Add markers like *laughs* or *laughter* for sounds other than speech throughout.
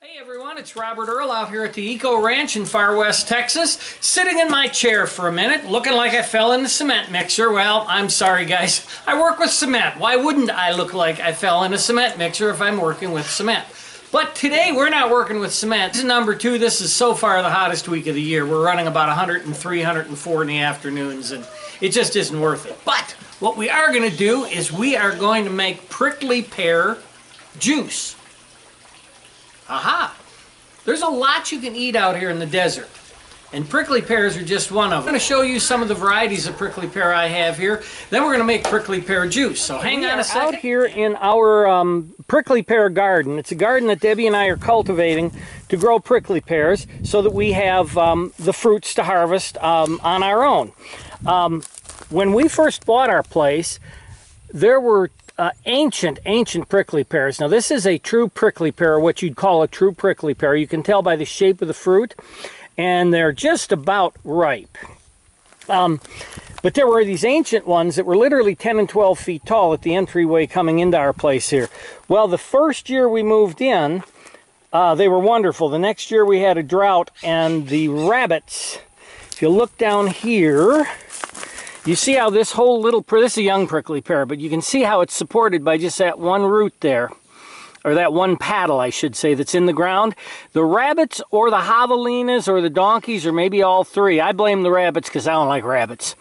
Hey everyone, it's Robert Earl out here at the Eco Ranch in far west Texas, sitting in my chair for a minute, looking like I fell in the cement mixer. Well, I'm sorry guys, I work with cement. Why wouldn't I look like I fell in a cement mixer if I'm working with cement? But today we're not working with cement. This is number two. This is so far the hottest week of the year. We're running about 103, 104 in the afternoons, and it just isn't worth it. But what we are going to do is we are going to make prickly pear juice. Aha! There's a lot you can eat out here in the desert. And prickly pears are just one of them. I'm going to show you some of the varieties of prickly pear I have here. Then we're going to make prickly pear juice. So hang on a second. Out here in our um, prickly pear garden. It's a garden that Debbie and I are cultivating to grow prickly pears so that we have um, the fruits to harvest um, on our own. Um, when we first bought our place, there were uh, ancient, ancient prickly pears. Now, this is a true prickly pear, what you'd call a true prickly pear. You can tell by the shape of the fruit, and they're just about ripe. Um, but there were these ancient ones that were literally 10 and 12 feet tall at the entryway coming into our place here. Well, the first year we moved in, uh, they were wonderful. The next year we had a drought, and the rabbits, if you look down here, you see how this whole little, this is a young prickly pear, but you can see how it's supported by just that one root there, or that one paddle, I should say, that's in the ground. The rabbits or the javelinas or the donkeys or maybe all three. I blame the rabbits because I don't like rabbits.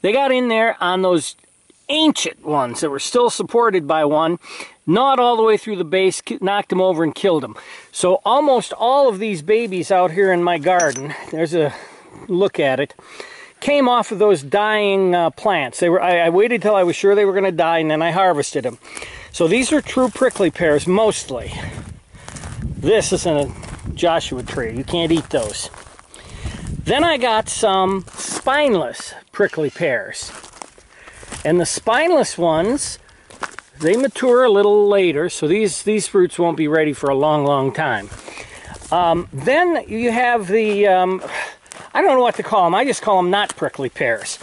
They got in there on those ancient ones that were still supported by one, not all the way through the base, knocked them over and killed them. So almost all of these babies out here in my garden, there's a look at it, came off of those dying uh, plants. They were. I, I waited till I was sure they were going to die, and then I harvested them. So these are true prickly pears, mostly. This is a Joshua tree. You can't eat those. Then I got some spineless prickly pears. And the spineless ones, they mature a little later, so these, these fruits won't be ready for a long, long time. Um, then you have the, um, I don't know what to call them. I just call them not prickly pears.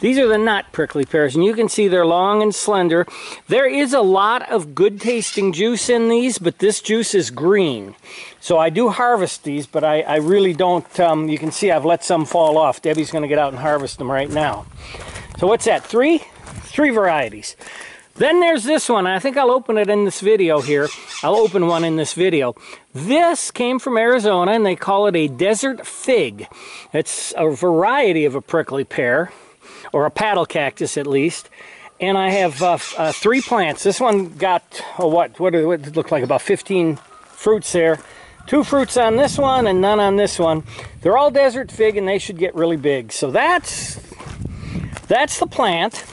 These are the not prickly pears, and you can see they're long and slender. There is a lot of good tasting juice in these, but this juice is green. So I do harvest these, but I, I really don't, um, you can see I've let some fall off. Debbie's going to get out and harvest them right now. So what's that, three? Three varieties. Then there's this one. I think I'll open it in this video here. I'll open one in this video. This came from Arizona, and they call it a desert fig. It's a variety of a prickly pear, or a paddle cactus at least. And I have uh, uh, three plants. This one got, oh, what, what, what it looked like, about 15 fruits there. Two fruits on this one and none on this one. They're all desert fig, and they should get really big. So that's, that's the plant.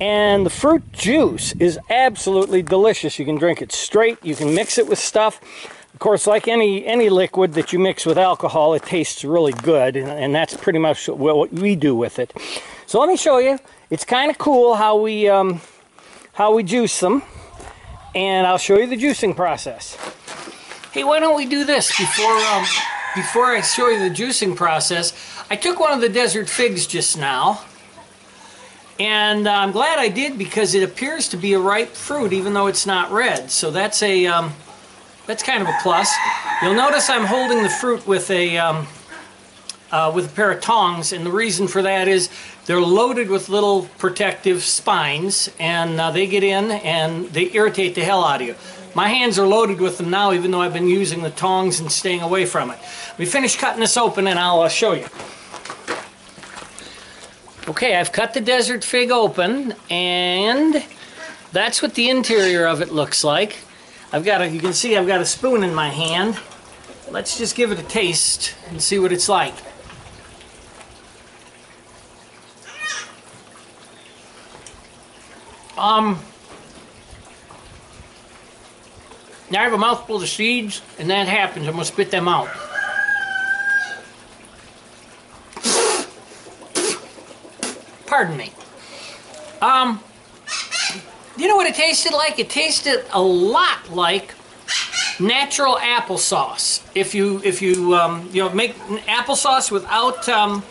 And the fruit juice is absolutely delicious. You can drink it straight. You can mix it with stuff. Of course, like any, any liquid that you mix with alcohol, it tastes really good. And, and that's pretty much what we do with it. So let me show you. It's kind of cool how we, um, how we juice them. And I'll show you the juicing process. Hey, why don't we do this before, um, before I show you the juicing process? I took one of the desert figs just now and uh, I'm glad I did because it appears to be a ripe fruit even though it's not red. So that's a um, that's kind of a plus. You'll notice I'm holding the fruit with a um, uh, with a pair of tongs and the reason for that is they're loaded with little protective spines and uh, they get in and they irritate the hell out of you. My hands are loaded with them now even though I've been using the tongs and staying away from it. We finish cutting this open and I'll uh, show you. Okay, I've cut the desert fig open and that's what the interior of it looks like. I've got a, you can see I've got a spoon in my hand. Let's just give it a taste and see what it's like. Um, now I have a mouthful of seeds and that happens, I'm gonna spit them out. Pardon me. Um, you know what it tasted like? It tasted a lot like natural applesauce. If you if you um, you know make applesauce without um,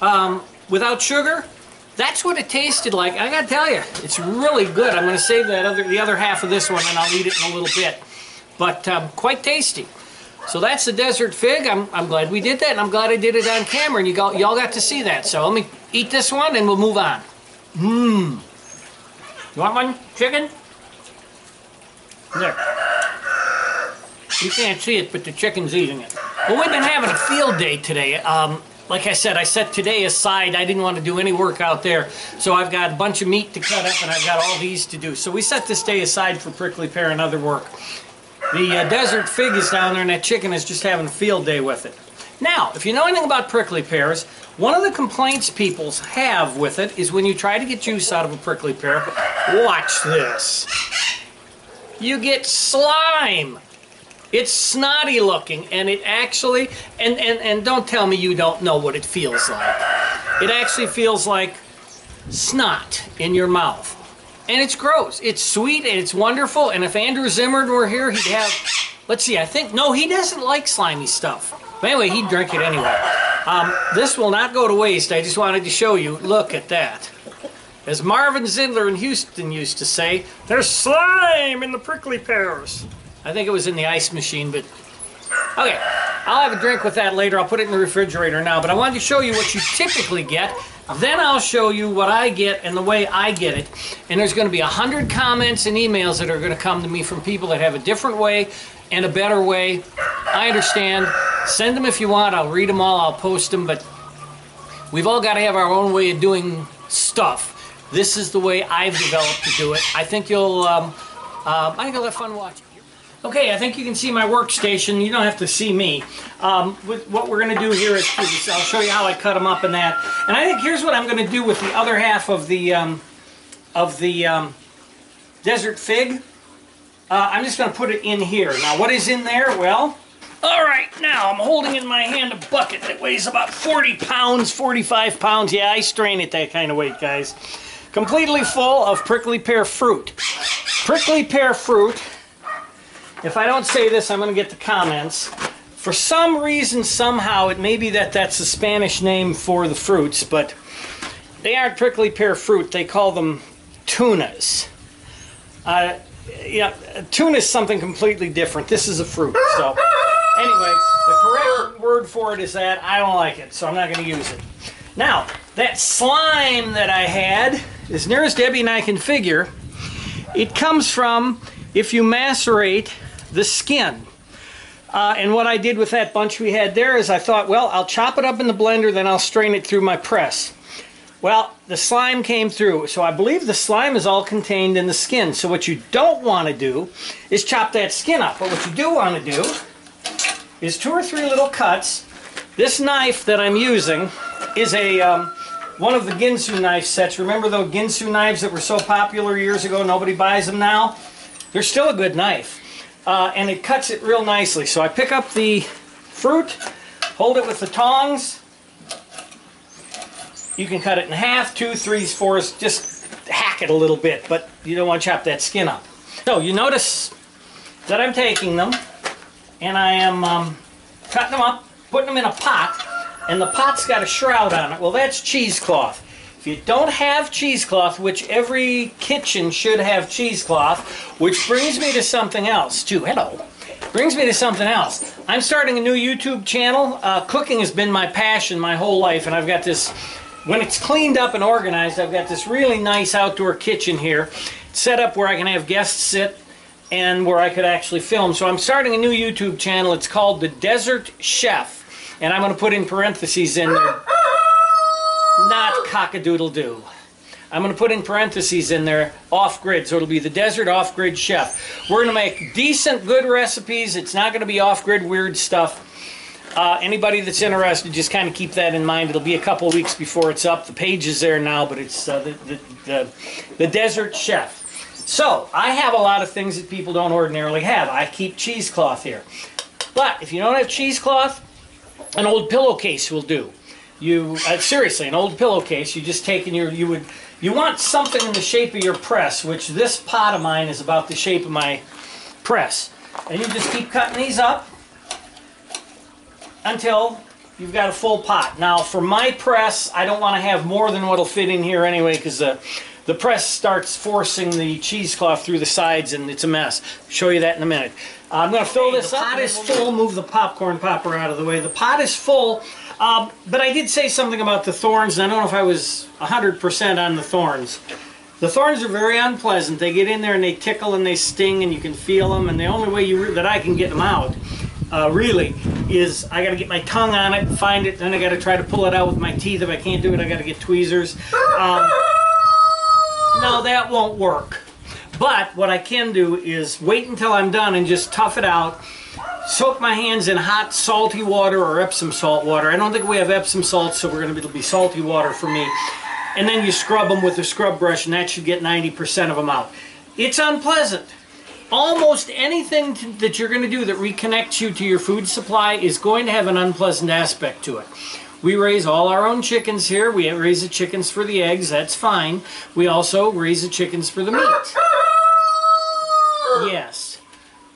um, without sugar, that's what it tasted like. I gotta tell you, it's really good. I'm gonna save that other the other half of this one and I'll eat it in a little bit. but um, quite tasty. So that's the desert fig. I'm, I'm glad we did that, and I'm glad I did it on camera, and you got, y'all got to see that. So let me eat this one, and we'll move on. Mmm. You want one? Chicken? There. You can't see it, but the chicken's eating it. Well, we've been having a field day today. Um, like I said, I set today aside. I didn't want to do any work out there. So I've got a bunch of meat to cut up, and I've got all these to do. So we set this day aside for prickly pear and other work. The uh, desert fig is down there and that chicken is just having a field day with it. Now, if you know anything about prickly pears, one of the complaints people have with it is when you try to get juice out of a prickly pear, watch this. You get slime. It's snotty looking and it actually, and, and, and don't tell me you don't know what it feels like. It actually feels like snot in your mouth and it's gross. It's sweet and it's wonderful. And if Andrew Zimmern were here, he'd have. Let's see. I think no, he doesn't like slimy stuff. But anyway, he'd drink it anyway. Um, this will not go to waste. I just wanted to show you. Look at that. As Marvin Zindler in Houston used to say, there's slime in the prickly pears. I think it was in the ice machine, but okay. I'll have a drink with that later. I'll put it in the refrigerator now. But I wanted to show you what you typically get then I'll show you what I get and the way I get it. And there's going to be a hundred comments and emails that are going to come to me from people that have a different way and a better way. I understand. Send them if you want. I'll read them all. I'll post them. But we've all got to have our own way of doing stuff. This is the way I've developed to do it. I think you'll. Um, uh, I think you'll have fun watching. Okay, I think you can see my workstation. You don't have to see me. Um, with what we're going to do here is, is, I'll show you how I cut them up and that. And I think here's what I'm going to do with the other half of the um, of the um, desert fig. Uh, I'm just going to put it in here. Now, what is in there? Well, all right, now I'm holding in my hand a bucket that weighs about 40 pounds, 45 pounds. Yeah, I strain it that kind of weight, guys. Completely full of prickly pear fruit. Prickly pear fruit if I don't say this, I'm going to get the comments. For some reason, somehow, it may be that that's the Spanish name for the fruits, but they aren't prickly pear fruit. They call them tunas. Uh, yeah, tuna is something completely different. This is a fruit. So, anyway, the correct word for it is that. I don't like it, so I'm not going to use it. Now, that slime that I had, as near as Debbie and I can figure, it comes from if you macerate the skin. Uh, and what I did with that bunch we had there is I thought, well, I'll chop it up in the blender, then I'll strain it through my press. Well, the slime came through, so I believe the slime is all contained in the skin. So what you don't want to do is chop that skin up. But what you do want to do is two or three little cuts. This knife that I'm using is a um, one of the Ginsu knife sets. Remember those Ginsu knives that were so popular years ago? Nobody buys them now. They're still a good knife uh, and it cuts it real nicely. So I pick up the fruit, hold it with the tongs. You can cut it in half, two, threes, fours, just hack it a little bit, but you don't want to chop that skin up. So you notice that I'm taking them and I am um, cutting them up, putting them in a pot, and the pot's got a shroud on it. Well, that's cheesecloth. If you don't have cheesecloth, which every kitchen should have cheesecloth, which brings me to something else too. Hello. Brings me to something else. I'm starting a new YouTube channel. Uh, cooking has been my passion my whole life, and I've got this, when it's cleaned up and organized, I've got this really nice outdoor kitchen here set up where I can have guests sit and where I could actually film. So I'm starting a new YouTube channel. It's called The Desert Chef. And I'm going to put in parentheses in there not cock-a-doodle-doo. I'm going to put in parentheses in there, off-grid, so it'll be the Desert Off-Grid Chef. We're going to make decent, good recipes. It's not going to be off-grid weird stuff. Uh, anybody that's interested, just kind of keep that in mind. It'll be a couple weeks before it's up. The page is there now, but it's uh, the, the, the, the Desert Chef. So, I have a lot of things that people don't ordinarily have. I keep cheesecloth here. But if you don't have cheesecloth, an old pillowcase will do you uh, seriously an old pillowcase you just take in your you would you want something in the shape of your press which this pot of mine is about the shape of my press and you just keep cutting these up until you've got a full pot now for my press I don't want to have more than what'll fit in here anyway because the the press starts forcing the cheesecloth through the sides and it's a mess. Show you that in a minute. Uh, I'm going to fill this the up. pot is full. Move the popcorn popper out of the way. The pot is full. Um, but I did say something about the thorns, and I don't know if I was 100% on the thorns. The thorns are very unpleasant. They get in there and they tickle and they sting, and you can feel them. And the only way you that I can get them out, uh, really, is I got to get my tongue on it, find it, then I got to try to pull it out with my teeth. If I can't do it, I got to get tweezers. Um, no, that won't work. But what I can do is wait until I'm done and just tough it out soak my hands in hot salty water or Epsom salt water. I don't think we have Epsom salt, so we're going to be salty water for me. And then you scrub them with a scrub brush, and that should get 90% of them out. It's unpleasant. Almost anything to, that you're going to do that reconnects you to your food supply is going to have an unpleasant aspect to it. We raise all our own chickens here. We raise the chickens for the eggs. That's fine. We also raise the chickens for the meat. Yes.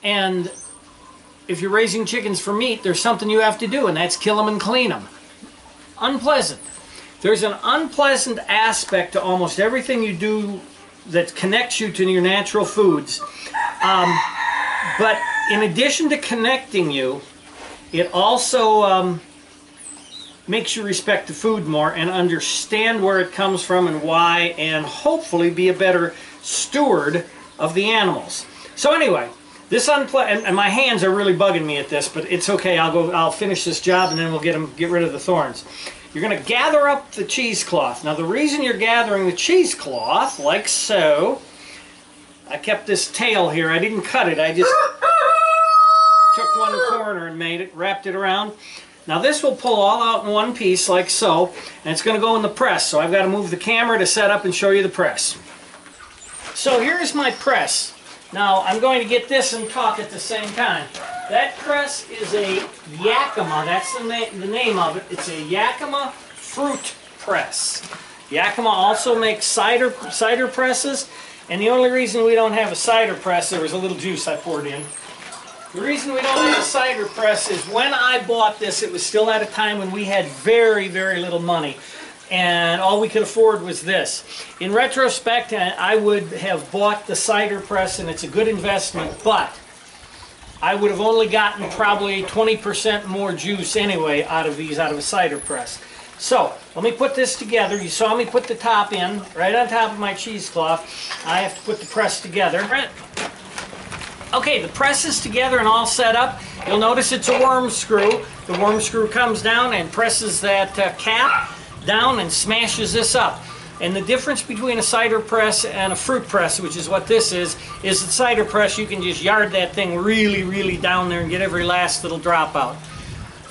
And if you're raising chickens for meat, there's something you have to do, and that's kill them and clean them. Unpleasant. There's an unpleasant aspect to almost everything you do that connects you to your natural foods. Um, but in addition to connecting you, it also um, makes you respect the food more and understand where it comes from and why, and hopefully be a better steward of the animals. So anyway, this unple and, and my hands are really bugging me at this, but it's okay. I'll go. I'll finish this job and then we'll get them. Get rid of the thorns. You're going to gather up the cheesecloth. Now the reason you're gathering the cheesecloth, like so, I kept this tail here. I didn't cut it. I just *laughs* took one corner and made it, wrapped it around. Now this will pull all out in one piece like so, and it's going to go in the press. So I've got to move the camera to set up and show you the press. So here's my press. Now I'm going to get this and talk at the same time. That press is a Yakima. That's the, na the name of it. It's a Yakima fruit press. Yakima also makes cider cider presses, and the only reason we don't have a cider press, there was a little juice I poured in. The reason we don't have a cider press is when I bought this, it was still at a time when we had very, very little money. And all we could afford was this. In retrospect, I would have bought the cider press, and it's a good investment, but I would have only gotten probably 20% more juice anyway out of these, out of a cider press. So, let me put this together. You saw me put the top in, right on top of my cheesecloth. I have to put the press together. Okay, the press is together and all set up. You'll notice it's a worm screw. The worm screw comes down and presses that uh, cap down and smashes this up. And the difference between a cider press and a fruit press, which is what this is, is the cider press, you can just yard that thing really, really down there and get every last little drop out.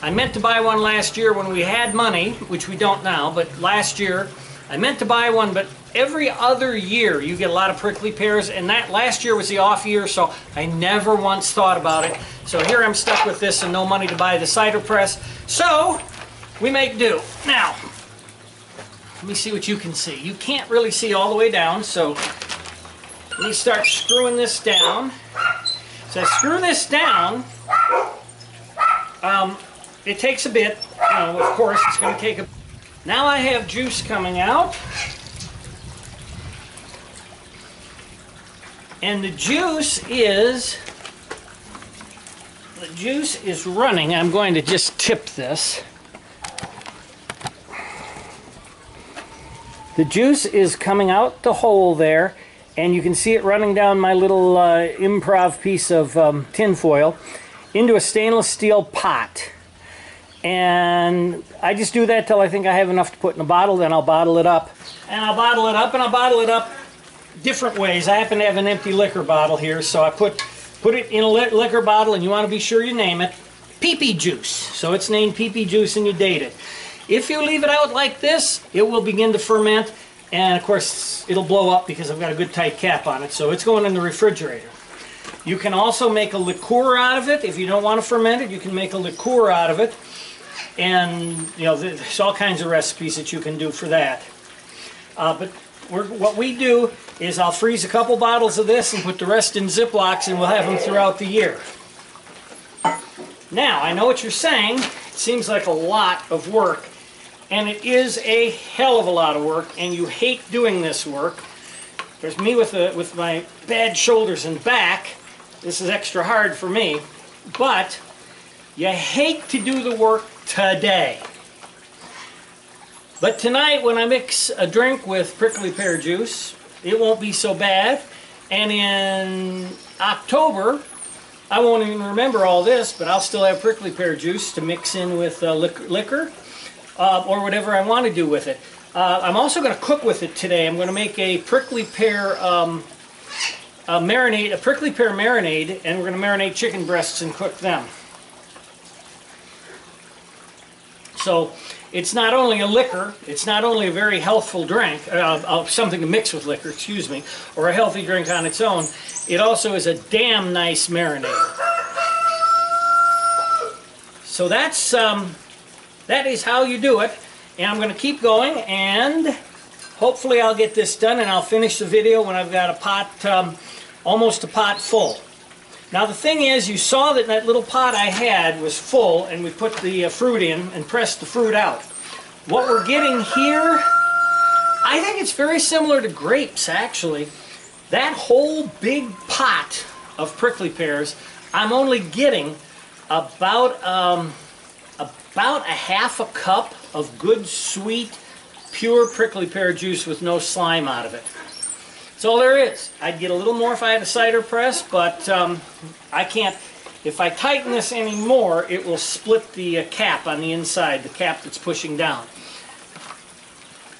I meant to buy one last year when we had money, which we don't now, but last year I meant to buy one, but every other year you get a lot of prickly pears, and that last year was the off year, so I never once thought about it. So here I'm stuck with this and no money to buy the cider press. So we make do. Now, let me see what you can see. You can't really see all the way down, so let me start screwing this down. So I screw this down. Um, it takes a bit, of course, it's going to take a... Now I have juice coming out. And the juice is... The juice is running. I'm going to just tip this. The juice is coming out the hole there, and you can see it running down my little uh, improv piece of um, tinfoil into a stainless steel pot. And I just do that till I think I have enough to put in a bottle, then I'll bottle it up. And I'll bottle it up, and I'll bottle it up different ways. I happen to have an empty liquor bottle here, so I put put it in a li liquor bottle, and you want to be sure you name it. Pee-pee juice. So it's named pee-pee juice, and you date it. If you leave it out like this, it will begin to ferment, and of course, it'll blow up because I've got a good tight cap on it, so it's going in the refrigerator. You can also make a liqueur out of it. If you don't want to ferment it, you can make a liqueur out of it. And, you know, there's all kinds of recipes that you can do for that. Uh, but what we do is I'll freeze a couple bottles of this and put the rest in Ziplocs and we'll have them throughout the year. Now, I know what you're saying. It seems like a lot of work. And it is a hell of a lot of work, and you hate doing this work. There's me with the with my bad shoulders and back. This is extra hard for me, but you hate to do the work today. But tonight, when I mix a drink with prickly pear juice, it won't be so bad. And in October, I won't even remember all this, but I'll still have prickly pear juice to mix in with uh, liquor, liquor uh, or whatever I want to do with it. Uh, I'm also going to cook with it today. I'm going to make a prickly pear um, a marinade, a prickly pear marinade, and we're going to marinate chicken breasts and cook them. So it's not only a liquor, it's not only a very healthful drink, uh, uh, something to mix with liquor, excuse me, or a healthy drink on its own, it also is a damn nice marinade. So that's, um, that is how you do it. And I'm going to keep going and hopefully I'll get this done and I'll finish the video when I've got a pot, um, almost a pot full. Now the thing is, you saw that that little pot I had was full and we put the uh, fruit in and pressed the fruit out. What we're getting here, I think it's very similar to grapes actually. That whole big pot of prickly pears, I'm only getting about, um, about a half a cup of good sweet pure prickly pear juice with no slime out of it. That's all there is. I'd get a little more if I had a cider press, but um, I can't. If I tighten this any more, it will split the uh, cap on the inside, the cap that's pushing down.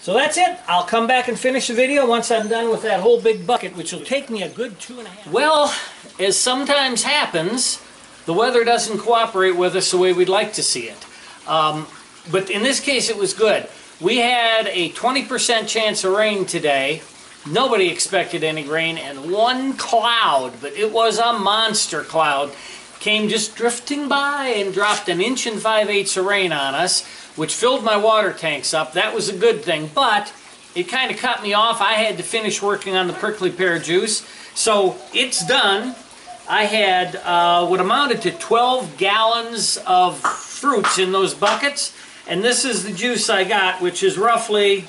So that's it. I'll come back and finish the video once I'm done with that whole big bucket, which will take me a good two and a half. Well, as sometimes happens, the weather doesn't cooperate with us the way we'd like to see it. Um, but in this case, it was good. We had a 20% chance of rain today. Nobody expected any rain, and one cloud, but it was a monster cloud, came just drifting by and dropped an inch and five eighths of rain on us, which filled my water tanks up. That was a good thing, but it kind of cut me off. I had to finish working on the prickly pear juice, so it's done. I had uh, what amounted to 12 gallons of fruits in those buckets, and this is the juice I got, which is roughly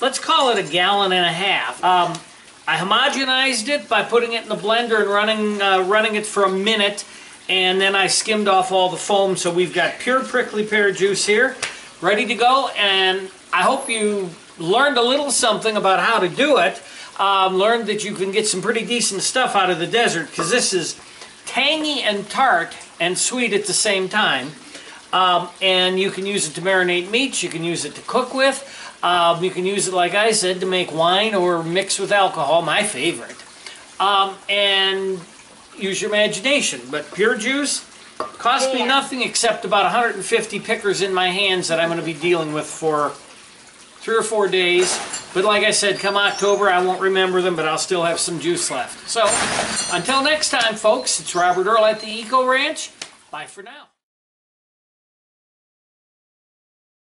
let's call it a gallon and a half. Um, I homogenized it by putting it in the blender and running, uh, running it for a minute, and then I skimmed off all the foam, so we've got pure prickly pear juice here, ready to go, and I hope you learned a little something about how to do it. Um, learned that you can get some pretty decent stuff out of the desert, because this is tangy and tart and sweet at the same time. Um, and you can use it to marinate meats, you can use it to cook with, um, you can use it, like I said, to make wine or mix with alcohol, my favorite. Um, and use your imagination. But pure juice cost me nothing except about 150 pickers in my hands that I'm going to be dealing with for three or four days. But like I said, come October, I won't remember them, but I'll still have some juice left. So, until next time, folks, it's Robert Earl at the Eco Ranch. Bye for now.